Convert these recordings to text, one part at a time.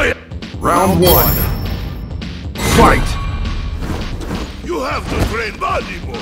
Fight! Round one. Fight! You have to train body more.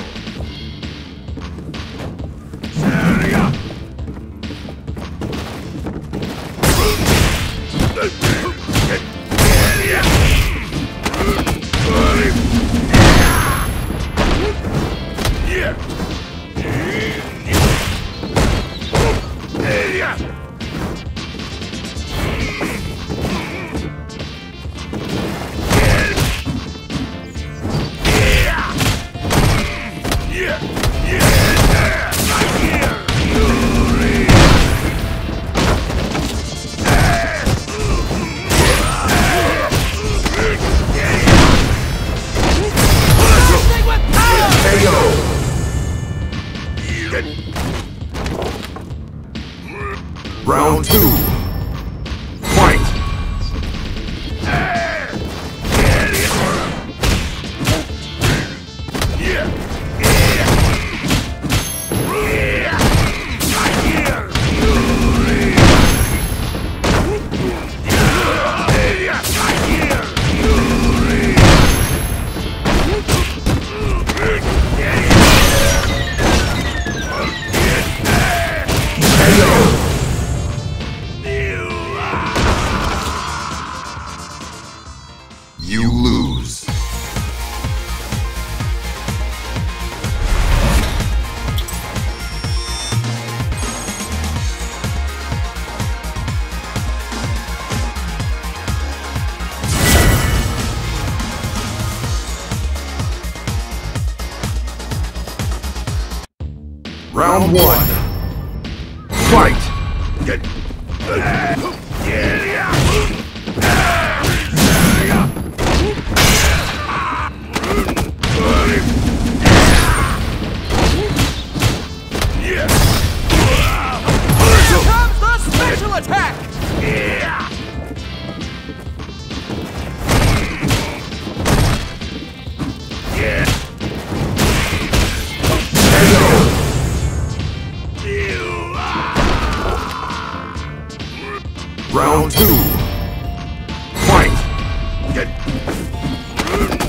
Round one. Fight! Get. Captain!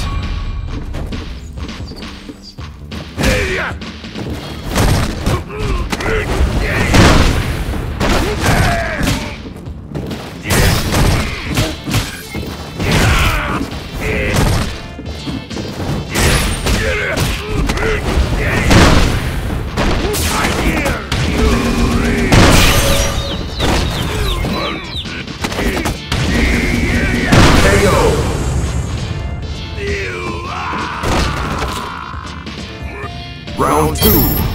Round two.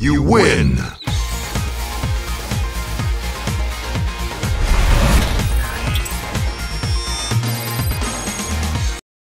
You win!